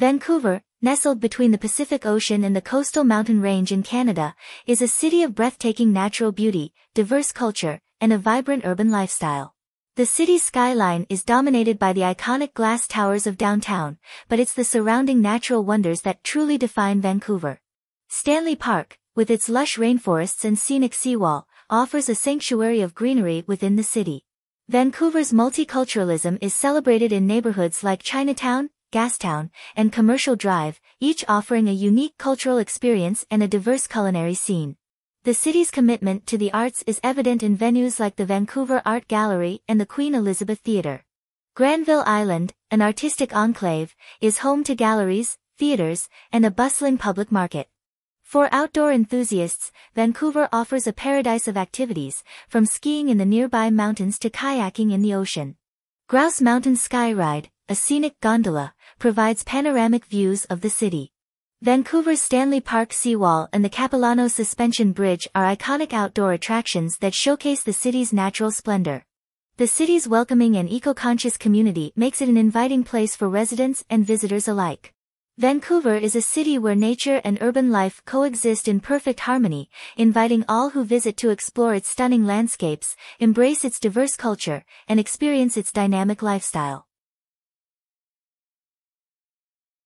Vancouver, nestled between the Pacific Ocean and the coastal mountain range in Canada, is a city of breathtaking natural beauty, diverse culture, and a vibrant urban lifestyle. The city's skyline is dominated by the iconic glass towers of downtown, but it's the surrounding natural wonders that truly define Vancouver. Stanley Park, with its lush rainforests and scenic seawall, offers a sanctuary of greenery within the city. Vancouver's multiculturalism is celebrated in neighborhoods like Chinatown, Gastown, and Commercial Drive, each offering a unique cultural experience and a diverse culinary scene. The city's commitment to the arts is evident in venues like the Vancouver Art Gallery and the Queen Elizabeth Theatre. Granville Island, an artistic enclave, is home to galleries, theaters, and a bustling public market. For outdoor enthusiasts, Vancouver offers a paradise of activities, from skiing in the nearby mountains to kayaking in the ocean. Grouse Mountain Skyride, a scenic gondola, provides panoramic views of the city. Vancouver's Stanley Park Seawall and the Capilano Suspension Bridge are iconic outdoor attractions that showcase the city's natural splendor. The city's welcoming and eco-conscious community makes it an inviting place for residents and visitors alike. Vancouver is a city where nature and urban life coexist in perfect harmony, inviting all who visit to explore its stunning landscapes, embrace its diverse culture, and experience its dynamic lifestyle.